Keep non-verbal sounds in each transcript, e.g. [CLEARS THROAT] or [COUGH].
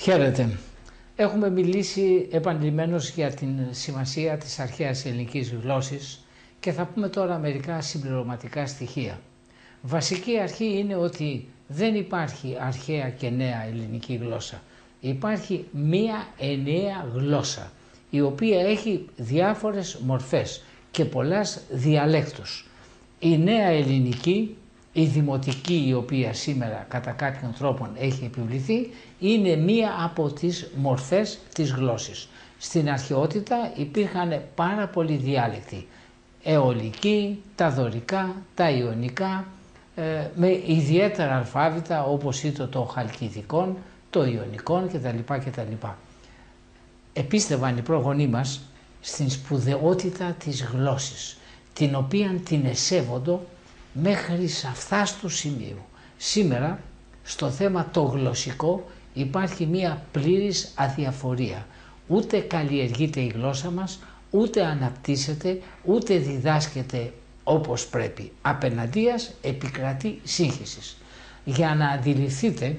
Χαίρετε. Έχουμε μιλήσει επανειλημμένως για την σημασία της αρχαίας ελληνικής γλώσσης και θα πούμε τώρα μερικά συμπληρωματικά στοιχεία. Βασική αρχή είναι ότι δεν υπάρχει αρχαία και νέα ελληνική γλώσσα. Υπάρχει μία ενιαία γλώσσα η οποία έχει διάφορες μορφές και πολλές διαλέκτους. Η νέα ελληνική η δημοτική η οποία σήμερα κατά κάποιον τρόπο έχει επιβληθεί είναι μία από τις μορφές της γλώσσης. Στην αρχαιότητα υπήρχαν πάρα πολλοί διάλεκτοι. Αιωλική, τα δωρικά, τα ιωνικά, ε, με ιδιαίτερα αλφάβητα όπως ήταν το χαλκιδικό, το ιωνικό κτλ. κτλ. Επίστευαν οι πρόγονοί μας στην σπουδαιότητα της γλώσσης, την οποία την εσέβοντο μέχρι σε του σημείου. Σήμερα στο θέμα το γλωσσικό υπάρχει μία πλήρης αδιαφορία. Ούτε καλλιεργείται η γλώσσα μας, ούτε αναπτύσσεται, ούτε διδάσκεται όπως πρέπει. Απέναντίας επικρατεί σύγχυσης. Για να αντιληφθείτε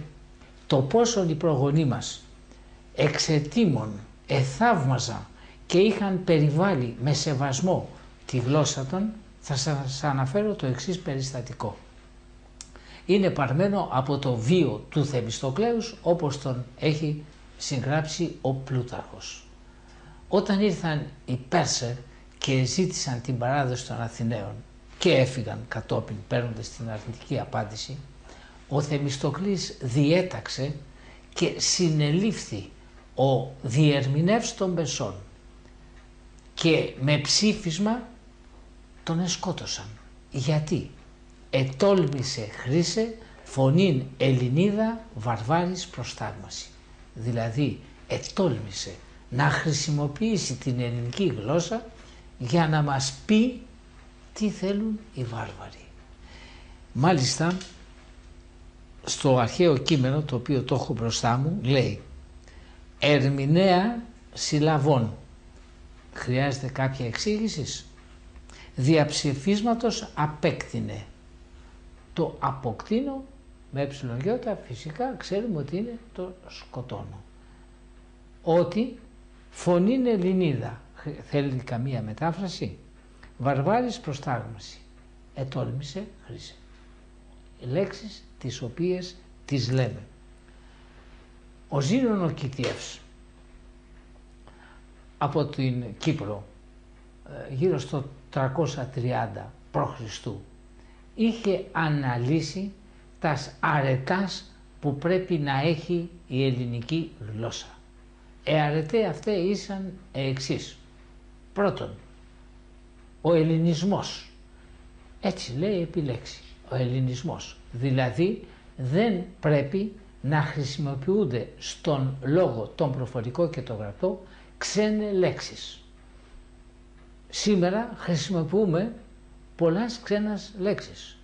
το πόσο οι προγονείς μας εξετήμων εθαύμαζαν και είχαν περιβάλει με σεβασμό τη γλώσσα των, θα σας αναφέρω το εξής περιστατικό. Είναι παρμένο από το βίο του Θεμιστοκλέους όπως τον έχει συγγράψει ο Πλούταρχος. Όταν ήρθαν οι Πέρσερ και ζήτησαν την παράδοση των Αθηναίων και έφυγαν κατόπιν παίρνοντας την αρνητική απάντηση, ο Θεμιστοκλής διέταξε και συνελήφθη ο διερμηνεύς των Πεσών και με ψήφισμα τον εσκότωσαν. Γιατί; Ετόλμησε χρήσε φωνήν Ελληνίδα βαρβάρης προστάγμαση. Δηλαδή ετόλμησε να χρησιμοποιήσει την ελληνική γλώσσα για να μας πει τι θέλουν οι βάρβαροι. Μάλιστα στο αρχαίο κείμενο το οποίο το έχω μπροστά μου λέει ερμηνέα συλλαβών. Χρειάζεται κάποια εξήγηση; Διαψηφίσματος απέκτηνε. Το αποκτήνω με ε φυσικά ξέρουμε ότι είναι το σκοτώνω. Ότι φωνή είναι Ελληνίδα. Θέλει καμία μετάφραση; Βαρβάρης προστάγμαση. Ετόλμησε χρήσε. Λέξεις τις οποίες τις λέμε. Ο Ζήνων ο από την Κύπρο ε, γύρω στο 330 π.Χ. είχε αναλύσει τα αρετάς που πρέπει να έχει η ελληνική γλώσσα. Οι αρετέ αυτέ ήσαν εξής. Πρώτον, ο ελληνισμός. Έτσι λέει επιλέξει. Ο ελληνισμός. Δηλαδή δεν πρέπει να χρησιμοποιούνται στον λόγο τον προφορικό και το γραπτό ξένες λέξεις. Σήμερα χρησιμοποιούμε πολλές ξένες λέξεις.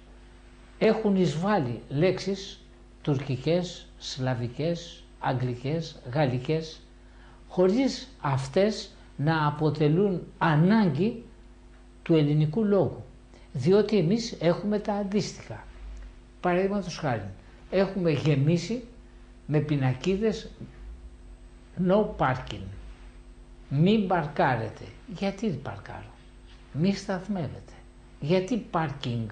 Έχουν εισβάλει λέξεις τουρκικές, σλαβικές, αγγλικές, γαλλικές, χωρίς αυτές να αποτελούν ανάγκη του ελληνικού λόγου. Διότι εμείς έχουμε τα αντίστοιχα. Παραδείγματος χάρη, έχουμε γεμίσει με πινακίδες no parking. Μην παρκάρετε. Γιατί παρκάρω; Μη σταθμεύετε. Γιατί πάρκινγκ.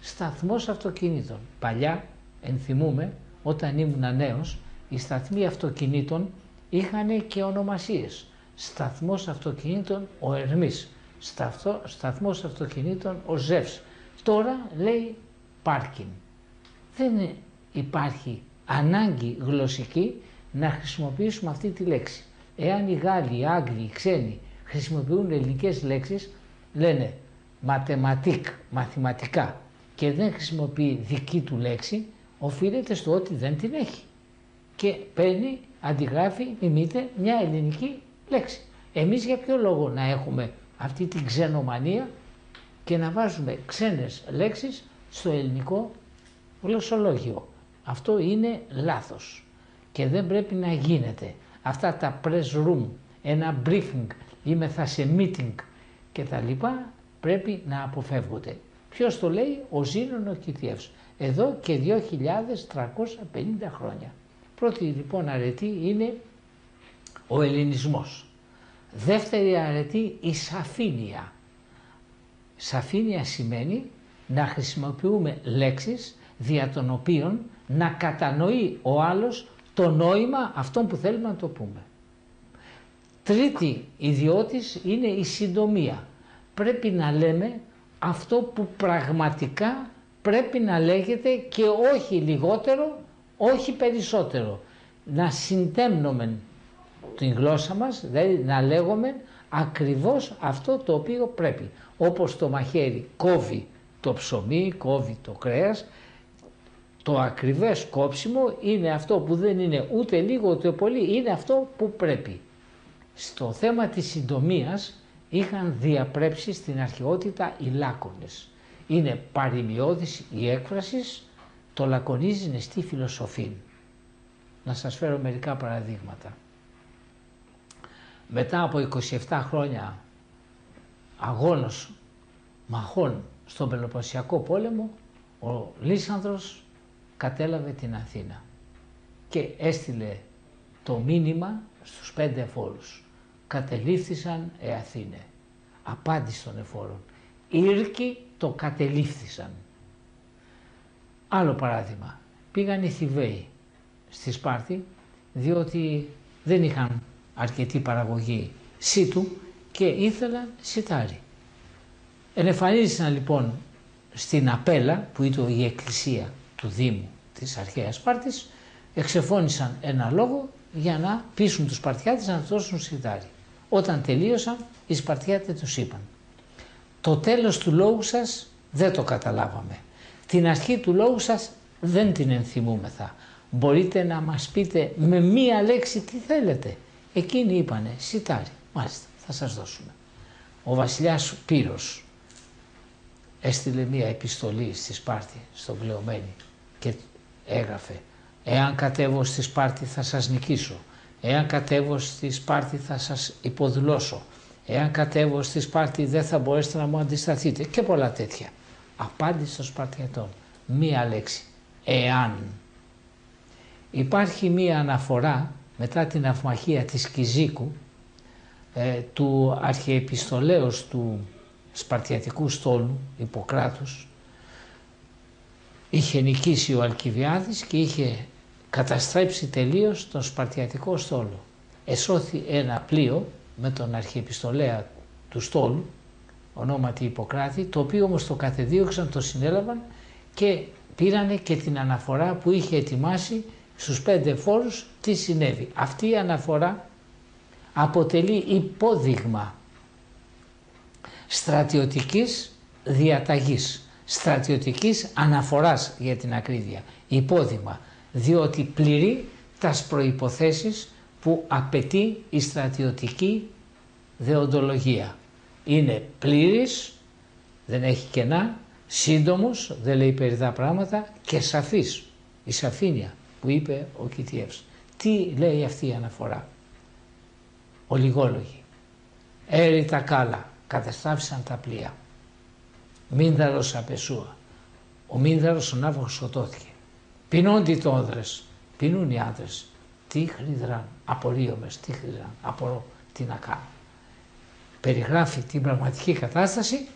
Σταθμός αυτοκινήτων. Παλιά, ενθυμούμε, όταν ήμουν νέος, οι σταθμοί αυτοκινήτων είχαν και ονομασίες. Σταθμός αυτοκινήτων ο Ερμής. Σταθό, σταθμός αυτοκινήτων ο Ζεύς. Τώρα λέει πάρκινγκ. Δεν υπάρχει ανάγκη γλωσσική να χρησιμοποιήσουμε αυτή τη λέξη. Εάν οι Γάλλοι, οι Άγγλοι, οι ξένοι χρησιμοποιούν ελληνικές λέξεις, λένε μαθηματικ, μαθηματικά και δεν χρησιμοποιεί δική του λέξη, οφείλεται στο ότι δεν την έχει. Και παίρνει, αντιγράφει, μιμείται μια ελληνική λέξη. Εμείς για ποιο λόγο να έχουμε αυτή την ξενομανία και να βάζουμε ξένες λέξεις στο ελληνικό γλωσσολόγιο; Αυτό είναι λάθος και δεν πρέπει να γίνεται αυτά τα press room, ένα briefing ή μεθα σε meeting και τα λοιπά πρέπει να αποφεύγονται. Ποιος το λέει, ο Ζήνων ο Κιτιεύς, εδώ και 2.350 χρόνια. Πρώτη λοιπόν αρετή είναι ο ελληνισμός. Δεύτερη αρετή η σαφήνεια. Σαφήνεια σημαίνει να χρησιμοποιούμε λέξεις δια των οποίων να κατανοεί ο άλλος το νόημα αυτό που θέλουμε να το πούμε. Τρίτη ιδιώτης είναι η συντομία. Πρέπει να λέμε αυτό που πραγματικά πρέπει να λέγεται και όχι λιγότερο, όχι περισσότερο. Να συντέμνουμε την γλώσσα μας, δηλαδή να λέγουμε ακριβώς αυτό το οποίο πρέπει. Όπως το μαχαίρι κόβει το ψωμί, κόβει το κρέας, το ακριβές κόψιμο είναι αυτό που δεν είναι ούτε λίγο ούτε πολύ, είναι αυτό που πρέπει. Στο θέμα της συντομίας είχαν διαπρέψει στην αρχαιότητα οι λάκωνες. Είναι παρημιώδης η έκφρασης, το λακωνίζεις στη φιλοσοφή. Να σας φέρω μερικά παραδείγματα. Μετά από 27 χρόνια αγώνος μαχών στον Πελοποννησιακό πόλεμο, ο Λίσανδρος κατέλαβε την Αθήνα και έστειλε το μήνυμα στους πέντε εφόρους. Κατελήφθησαν ε Αθήνε. Απάντηση των εφόρων. Ήρκοι το κατελήφθησαν. Άλλο παράδειγμα. Πήγαν οι Θηβαίοι στη Σπάρτη διότι δεν είχαν αρκετή παραγωγή σίτου και ήθελαν σιτάρι. Ενεφανίστηκαν λοιπόν στην Απέλα που ήταν η εκκλησία του Δήμου της αρχαίας Σπάρτης εξεφώνησαν ένα λόγο για να πείσουν τους Σπαρτιάτες να τους δώσουν σιτάρι. Όταν τελείωσαν οι Σπαρτιάτες τους είπαν το τέλος του λόγου σας δεν το καταλάβαμε. Την αρχή του λόγου σας δεν την ενθυμούμεθα. Μπορείτε να μας πείτε με μία λέξη τι θέλετε. Εκείνοι είπανε σιτάρι. Μάλιστα θα σας δώσουμε. Ο βασιλιάς Πύρος έστειλε μία επιστολή στη Σπάρτη, στον Κλεωμένη και έγραφε «Εάν κατέβω στη Σπάρτη θα σας νικήσω, εάν κατέβω στη Σπάρτη θα σας υποδουλώσω, εάν κατέβω στη Σπάρτη δεν θα μπορέσετε να μου αντισταθείτε» και πολλά τέτοια. Απάντησε των Σπαρτιατών, μία λέξη, εάν. Υπάρχει μία αναφορά μετά την αυμαχία της Κιζίκου ε, του αρχιεπιστολέως του Σπαρτιατικούς στόλου Ιπποκράτους είχε νικήσει ο Αλκιβιάδης και είχε καταστρέψει τελείως τον Σπαρτιατικό στόλο. Εσώθη ένα πλοίο με τον αρχιεπιστολέα του στόλου, ονόματι Ιπποκράτη, το οποίο όμως το κατεδίωξαν, το συνέλαβαν και πήρανε και την αναφορά που είχε ετοιμάσει στους πέντε φόρους τι συνέβη. Αυτή η αναφορά αποτελεί υπόδειγμα στρατιωτικής διαταγής, στρατιωτικής αναφοράς για την ακρίβεια, υπόδειγμα, διότι πληρεί τας προϋποθέσεις που απαιτεί η στρατιωτική δεοντολογία. Είναι πλήρης, δεν έχει κενά, σύντομος, δεν λέει περιδά πράγματα και σαφής, η σαφήνεια που είπε ο Κιτιεύς. Τι λέει αυτή η αναφορά; Ολιγόλογοι. Έρη τα κάλα, καταστράφησαν τα πλοία. Μίνδαρος απεσούα. Ο Μίνδαρος ο Ναύος σκοτώθηκε. Πεινώνται το όνδρες. Πεινούν οι άντρες. Τι χρυδράν. Απορρίωμες. Τι χρυδράν. Απορώ. Τι να κάνω. Περιγράφει την πραγματική κατάσταση.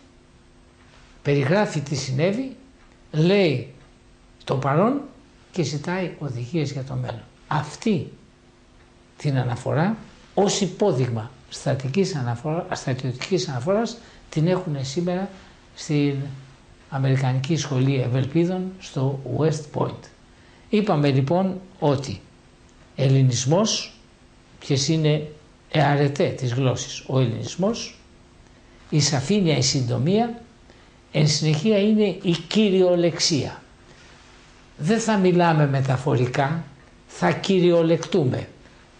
Περιγράφει τι συνέβη. Λέει το παρόν και ζητάει οδηγίες για το μέλλον. Αυτή την αναφορά ως υπόδειγμα στρατικής αναφοράς, στρατιωτικής αναφοράς την έχουν σήμερα στην Αμερικανική Σχολή Ευελπίδων στο West Point. Είπαμε λοιπόν ότι ελληνισμός, ποιες είναι εαρετέ της γλώσσης, ο ελληνισμός, η σαφήνεια, η συντομία, εν συνεχεία είναι η κυριολεξία. Δεν θα μιλάμε μεταφορικά, θα κυριολεκτούμε.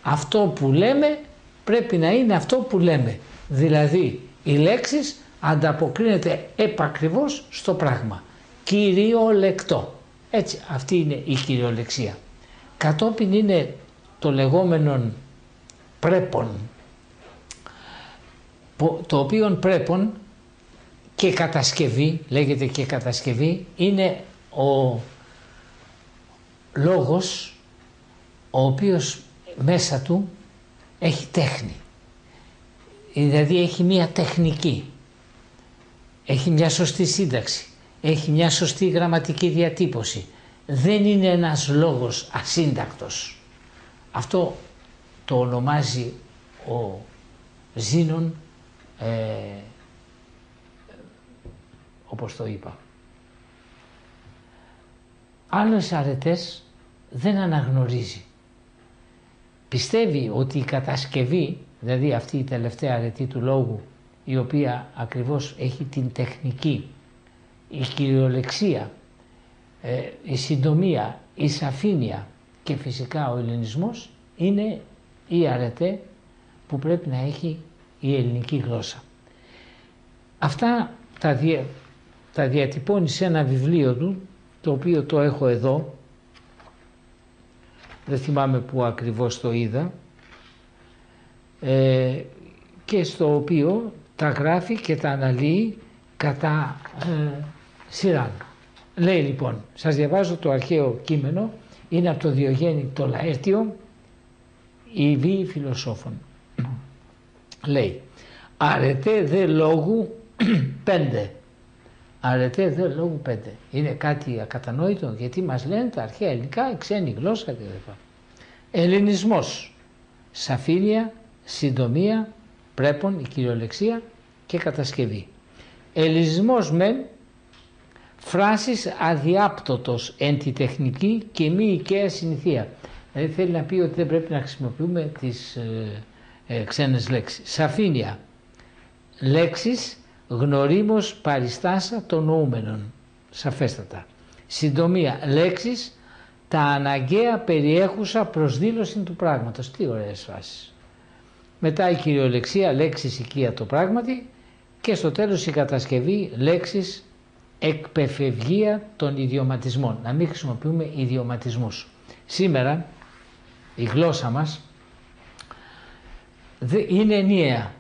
Αυτό που λέμε πρέπει να είναι αυτό που λέμε. Δηλαδή οι λέξεις ανταποκρίνεται επακριβώς στο πράγμα. Κυριολεκτό. Έτσι αυτή είναι η κυριολεξία. Κατόπιν είναι το λεγόμενο πρέπον το οποίο πρέπον και κατασκευή, λέγεται και κατασκευή, είναι ο λόγος ο οποίος μέσα του έχει τέχνη. Δηλαδή έχει μία τεχνική. Έχει μια σωστή σύνταξη. Έχει μια σωστή γραμματική διατύπωση. Δεν είναι ένας λόγος ασύντακτος. Αυτό το ονομάζει ο Ζήνων ε, όπως το είπα. Άλλες αρετές δεν αναγνωρίζει. Πιστεύει ότι η κατασκευή, δηλαδή αυτή η τελευταία αρετή του λόγου, η οποία ακριβώς έχει την τεχνική, η κυριολεξία, ε, η συντομία, η σαφήνεια και φυσικά ο ελληνισμός είναι η αρετέ που πρέπει να έχει η ελληνική γλώσσα. Αυτά τα, δια, τα διατυπώνει σε ένα βιβλίο του, το οποίο το έχω εδώ, δεν θυμάμαι που ακριβώς το είδα, ε, και στο οποίο τα γράφει και τα αναλύει κατά ε, σειρά. Λέει λοιπόν, σας διαβάζω το αρχαίο κείμενο, είναι από το Διογέννη το Λαέρτιο, η βίη φιλοσόφων. Λέει, αρετέ δε λόγου [CLEARS THROAT] πέντε. Αρετέ δε λόγου πέντε. Είναι κάτι ακατανόητο γιατί μας λένε τα αρχαία ελληνικά, η ξένη γλώσσα κλπ. Ελληνισμός, σαφήνεια, συντομία, πρέπον, η κυριολεξία και κατασκευή. Ελληνισμός μεν φράσεις αδιάπτωτος εν τη τεχνική και μη οικαία συνηθία. Δηλαδή θέλει να πει ότι δεν πρέπει να χρησιμοποιούμε τις ε, ε, ξένες λέξεις. Σαφήνεια, λέξεις γνωρίμως παριστάσα των νοούμενων, σαφέστατα. Συντομία, λέξεις τα αναγκαία περιέχουσα προσδήλωση του πράγματος. Τι ωραίες φάσεις. Μετά η κυριολεξία, λέξεις οικία το πράγματι και στο τέλος η κατασκευή, λέξεις εκπεφευγία των ιδιωματισμών. Να μην χρησιμοποιούμε ιδιωματισμούς. Σήμερα η γλώσσα μας είναι ενιαία.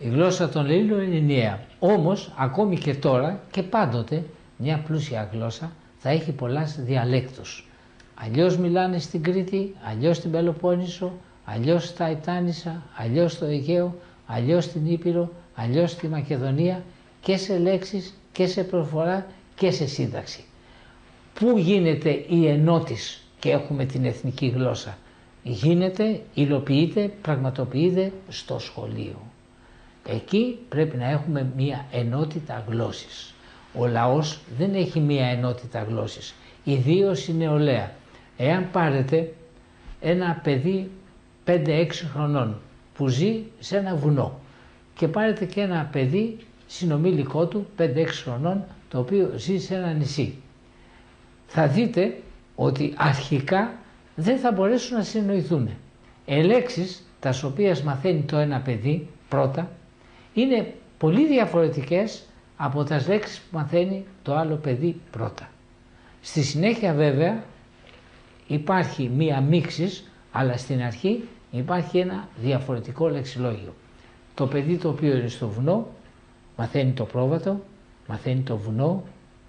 Η γλώσσα των Ελλήνων είναι ενιαία. Όμως ακόμη και τώρα και πάντοτε μια πλούσια γλώσσα θα έχει πολλάς διαλέκτους. Αλλιώς μιλάνε στην Κρήτη, αλλιώς στην Πελοπόννησο, αλλιώς στα Ιτάνισσα, αλλιώς στο Αιγαίο, αλλιώς στην Ήπειρο, αλλιώς στη Μακεδονία και σε λέξεις και σε προφορά και σε σύνταξη. Πού γίνεται η ενότης και έχουμε την εθνική γλώσσα; Γίνεται, υλοποιείται, πραγματοποιείται στο σχολείο. Εκεί πρέπει να έχουμε μία ενότητα γλώσσης. Ο λαός δεν έχει μία ενότητα γλώσσης, ιδίως η νεολαία. Εάν πάρετε ένα παιδί 5-6 χρονών που ζει σε ένα βουνό και πάρετε και ένα παιδί συνομήλικό του 5-6 χρονών το οποίο ζει σε ένα νησί. Θα δείτε ότι αρχικά δεν θα μπορέσουν να συνοηθούν. Ελέξεις τα οποία μαθαίνει το ένα παιδί πρώτα είναι πολύ διαφορετικές από τα λέξεις που μαθαίνει το άλλο παιδί πρώτα. Στη συνέχεια βέβαια υπάρχει μία μίξης, αλλά στην αρχή υπάρχει ένα διαφορετικό λεξιλόγιο. Το παιδί το οποίο είναι στο βουνό μαθαίνει το πρόβατο, μαθαίνει το βουνό,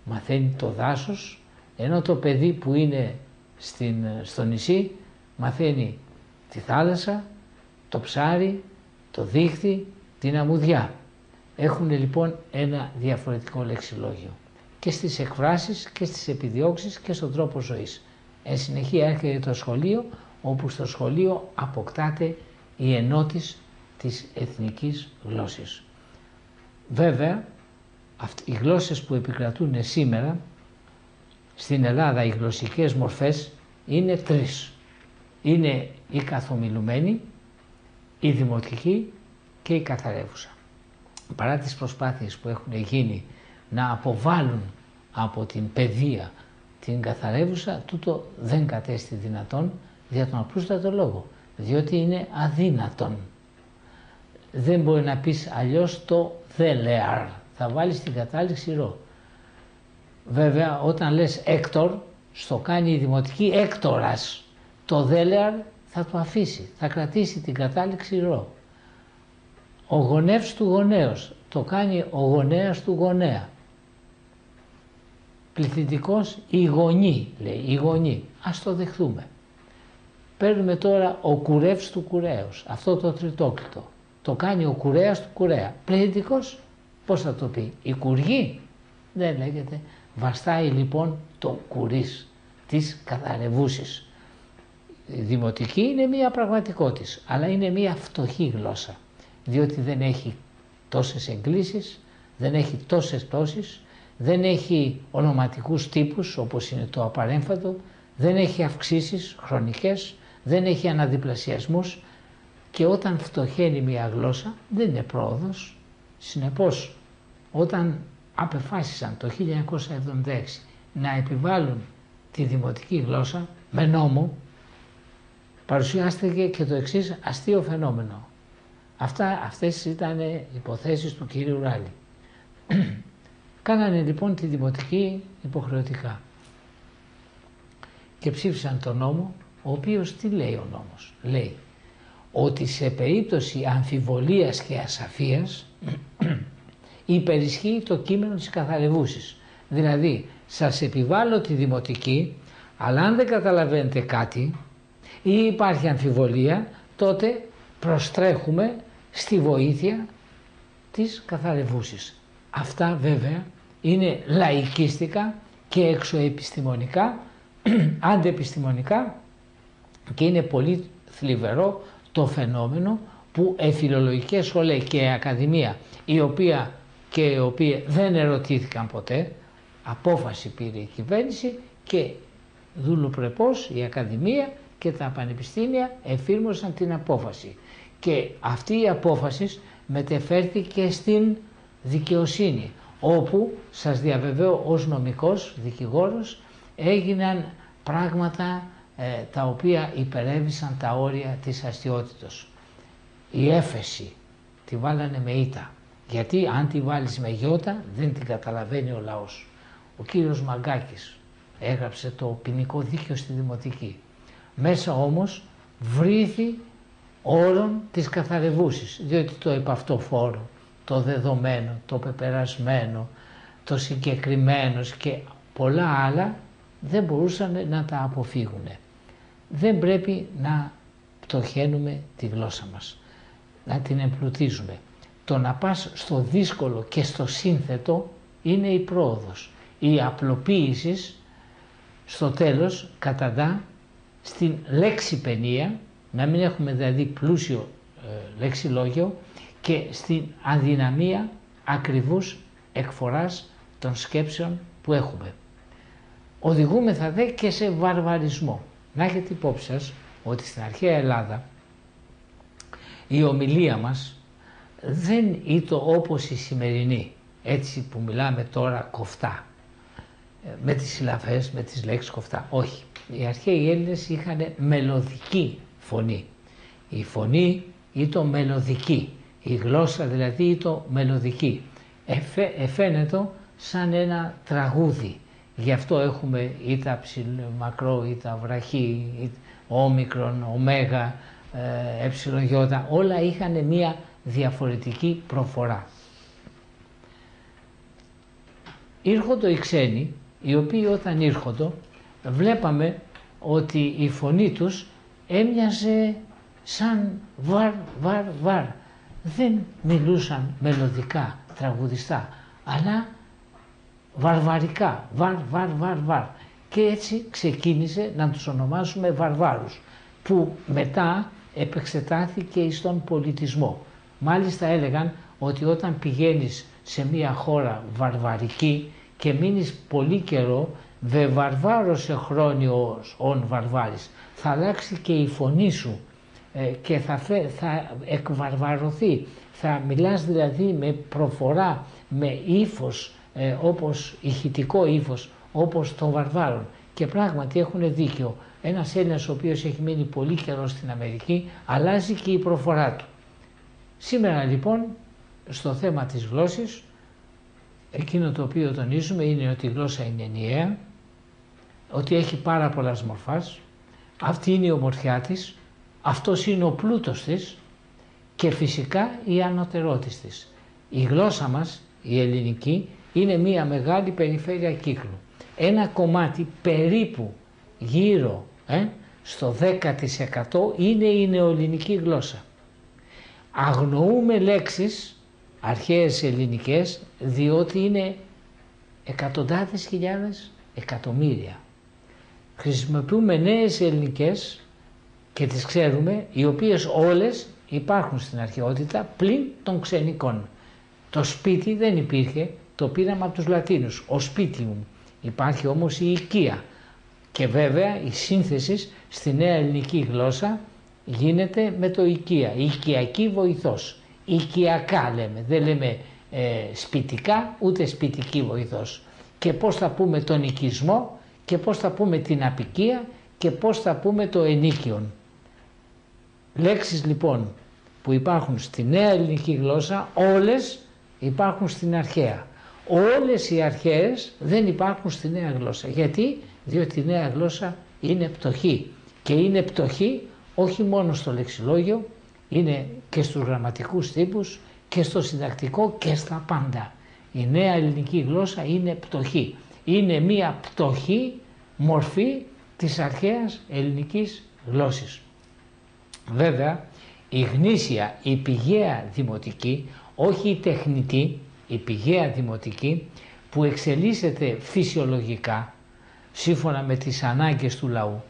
μαθαίνει το δάσος, ενώ το παιδί που είναι στην, στο νησί μαθαίνει τη θάλασσα, το ψάρι, το δίχτυ, την αμμουδιά. Έχουν λοιπόν ένα διαφορετικό λεξιλόγιο και στις εκφράσεις και στις επιδιώξεις και στον τρόπο ζωής. Εν συνεχεία έρχεται το σχολείο όπου στο σχολείο αποκτάται η ενότης της εθνικής γλώσσης. Βέβαια, οι γλώσσες που επικρατούν σήμερα στην Ελλάδα οι γλωσσικές μορφές είναι τρεις. Είναι η καθομιλουμένη, η δημοτική και η καθαρεύουσα. Παρά τις προσπάθειες που έχουν γίνει να αποβάλουν από την παιδεία την καθαρεύουσα, τούτο δεν κατέστη δυνατόν δια τον απλούστατο λόγο, διότι είναι αδύνατον. Δεν μπορεί να πεις αλλιώς το δελεάρ, θα βάλεις την κατάληξη ρο. Βέβαια όταν λες έκτορ, στο κάνει η δημοτική έκτορας. Το δέλεαρ θα το αφήσει, θα κρατήσει την κατάληξη ρο. Ο γονεύς του γονέως, το κάνει ο γονέας του γονέα. Πληθυντικός η γονή, λέει, η γονή. Ας το δεχθούμε. Παίρνουμε τώρα ο κουρεύς του κουρέως, αυτό το τριτόκλητο. Το κάνει ο κουρέας του κουρέα. Πληθυντικός, πώς θα το πει, η κουργή, δεν λέγεται. Βαστάει λοιπόν το κουρίς της καθαρευούσης. Η δημοτική είναι μία πραγματικότητα, αλλά είναι μία φτωχή γλώσσα, διότι δεν έχει τόσες εγκλήσεις, δεν έχει τόσες πτώσεις, δεν έχει ονοματικούς τύπους όπως είναι το απαρέμφατο, δεν έχει αυξήσεις χρονικές, δεν έχει αναδιπλασιασμούς και όταν φτωχαίνει μια γλώσσα δεν είναι πρόοδος. Συνεπώς όταν απεφάσισαν το 1976 να επιβάλλουν τη δημοτική γλώσσα με νόμο παρουσιάστηκε και το εξής αστείο φαινόμενο. Αυτά, αυτές ήταν υποθέσεις του κύριου Ράλη. [CLEARS THROAT] Κάνανε λοιπόν τη δημοτική υποχρεωτικά και ψήφισαν τον νόμο, ο οποίος τι λέει ο νόμος; Λέει ότι σε περίπτωση αμφιβολίας και ασαφίας [CLEARS THROAT] υπερισχύει το κείμενο της καθαρευούσης. Δηλαδή, σας επιβάλλω τη δημοτική, αλλά αν δεν καταλαβαίνετε κάτι ή υπάρχει αμφιβολία, τότε προστρέχουμε στη βοήθεια της καθαρευούσης. Αυτά βέβαια είναι λαϊκίστικα και εξωεπιστημονικά, [CLEARS THROAT] αντεπιστημονικά και είναι πολύ θλιβερό το φαινόμενο που εφιλολογικές σχολές και η Ακαδημία η οποία και οι οποίοι δεν ερωτήθηκαν ποτέ, απόφαση πήρε η κυβέρνηση και πρεπώς η Ακαδημία και τα πανεπιστήμια εφήρμοσαν την απόφαση. Και αυτή η απόφαση μετεφέρθηκε στην δικαιοσύνη, όπου σας διαβεβαίω ως νομικός δικηγόρος έγιναν πράγματα ε, τα οποία υπερέβησαν τα όρια της αστιότητος. Η έφεση τη βάλανε με ήττα, γιατί αν τη βάλεις με γιώτα δεν την καταλαβαίνει ο λαός. Ο κύριος Μαγκάκης έγραψε το ποινικό δίκαιο στη Δημοτική. Μέσα όμως βρήθη όρων της καθαρευούσης, διότι το επαυτοφόρο, το δεδομένο, το πεπερασμένο, το συγκεκριμένο και πολλά άλλα δεν μπορούσαν να τα αποφύγουν. Δεν πρέπει να πτωχαίνουμε τη γλώσσα μας, να την εμπλουτίζουμε. Το να πας στο δύσκολο και στο σύνθετο είναι η πρόοδος. Η απλοποίηση στο τέλος καταντά στην λέξη παινία, να μην έχουμε δηλαδή πλούσιο ε, λεξιλόγιο και στην αδυναμία ακριβούς εκφοράς των σκέψεων που έχουμε. Οδηγούμεθα δε και σε βαρβαρισμό. Να έχετε υπόψη σας ότι στην αρχαία Ελλάδα η ομιλία μας δεν ήταν όπως η σημερινή, έτσι που μιλάμε τώρα κοφτά, ε, με τις συλλαβές, με τις λέξεις κοφτά. Όχι. Οι αρχαίοι Έλληνες είχαν μελωδική φωνή. Η φωνή ήταν μελωδική. Η γλώσσα δηλαδή ήταν μελωδική. Εφέ, εφαίνεται σαν ένα τραγούδι. Γι' αυτό έχουμε είτε μακρό, είτε βραχή, όμικρον, ωμέγα, ε, όλα είχαν μία διαφορετική προφορά. Ήρχοντο οι ξένοι, οι οποίοι όταν ήρχοντο βλέπαμε ότι η φωνή τους έμοιαζε σαν βαρ, βαρ, βαρ. Δεν μιλούσαν μελωδικά, τραγουδιστά, αλλά βαρβαρικά, βαρ, βαρ, βαρ, βαρ. Και έτσι ξεκίνησε να τους ονομάσουμε βαρβάρους, που μετά επεξετάθηκε στον πολιτισμό. Μάλιστα έλεγαν ότι όταν πηγαίνεις σε μια χώρα βαρβαρική και μείνεις πολύ καιρό, δε βαρβάρωσε χρόνιος ον βαρβάρης. Θα αλλάξει και η φωνή σου ε, και θα, θα εκβαρβαρωθεί. Θα μιλάς δηλαδή με προφορά, με ύφος, ε, όπως ηχητικό ύφος, όπως των βαρβάρων. Και πράγματι έχουν δίκιο. Ένας Έλληνας ο οποίος έχει μείνει πολύ καιρό στην Αμερική αλλάζει και η προφορά του. Σήμερα λοιπόν στο θέμα της γλώσσης εκείνο το οποίο τονίζουμε είναι ότι η γλώσσα είναι ενιαία, ότι έχει πάρα πολλά μορφάς, αυτή είναι η ομορφιά της, αυτός είναι ο πλούτος της και φυσικά η ανωτερότης της. Η γλώσσα μας, η ελληνική, είναι μια μεγάλη περιφέρεια κύκλου. Ένα κομμάτι περίπου γύρω ε, στο 10% είναι η νεοελληνική γλώσσα. Αγνοούμε λέξεις αρχαίες ελληνικές διότι είναι εκατοντάδες χιλιάδες εκατομμύρια. Χρησιμοποιούμε νέες ελληνικές και τις ξέρουμε οι οποίες όλες υπάρχουν στην αρχαιότητα πλην των ξενικών. Το σπίτι δεν υπήρχε, το πήραμε από τους Λατίνους, ο σπίτιουμ. Υπάρχει όμως η οικία και βέβαια η σύνθεση στη νέα ελληνική γλώσσα γίνεται με το οικία, η οικιακή βοηθός. Οικιακά λέμε, δεν λέμε ε, σπιτικά ούτε σπιτική βοηθός. Και πώς θα πούμε τον οικισμό και πώς θα πούμε την απικία και πώς θα πούμε το ενίκιον. Λέξεις λοιπόν που υπάρχουν στη νέα ελληνική γλώσσα όλες υπάρχουν στην αρχαία. Όλες οι αρχαίες δεν υπάρχουν στη νέα γλώσσα. Γιατί; Διότι η νέα γλώσσα είναι πτωχή και είναι πτωχή όχι μόνο στο λεξιλόγιο, είναι και στους γραμματικούς τύπους και στο συντακτικό και στα πάντα. Η νέα ελληνική γλώσσα είναι πτωχή. Είναι μία πτωχή μορφή της αρχαίας ελληνικής γλώσσης. Βέβαια, η γνήσια, η πηγαία δημοτική, όχι η τεχνητή, η πηγαία δημοτική που εξελίσσεται φυσιολογικά σύμφωνα με τις ανάγκες του λαού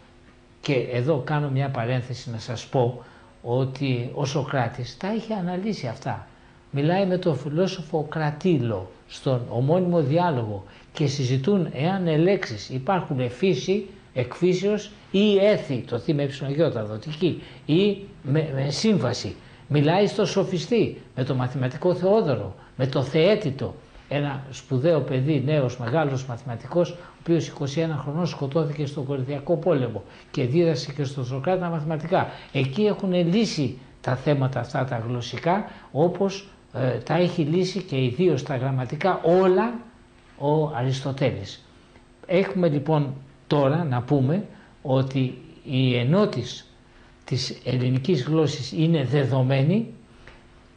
και εδώ κάνω μια παρένθεση να σας πω ότι ο Σοκράτης τα είχε αναλύσει αυτά. Μιλάει με τον φιλόσοφο Κρατήλο στον ομώνυμο διάλογο και συζητούν εάν ελέξεις υπάρχουν φύση, εκφύσεως ή έθι, το θύμα υψηλογιώτα δοτική ή με, με σύμβαση. Μιλάει στο σοφιστή, με το μαθηματικό Θεόδωρο, με το θεέτητο, ένα σπουδαίο παιδί, νέος μεγάλος μαθηματικός, ο οποίος 21 χρονών σκοτώθηκε στον Κορινθιακό πόλεμο και δίδασε και στο Σοκράτη μαθηματικά. Εκεί έχουν λύσει τα θέματα αυτά τα γλωσσικά όπως ε, τα έχει λύσει και ιδίως τα γραμματικά όλα ο Αριστοτέλης. Έχουμε λοιπόν τώρα να πούμε ότι η ενότηση της ελληνικής γλώσσης είναι δεδομένη,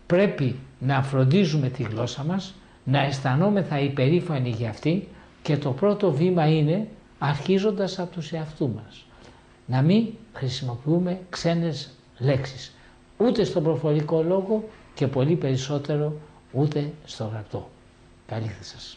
πρέπει να φροντίζουμε τη γλώσσα μας, να αισθανόμεθα υπερήφανοι για αυτή και το πρώτο βήμα είναι αρχίζοντας από τους εαυτούς μας. Να μην χρησιμοποιούμε ξένες λέξεις, ούτε στον προφορικό λόγο και πολύ περισσότερο ούτε στο γραπτό. Καλή σας.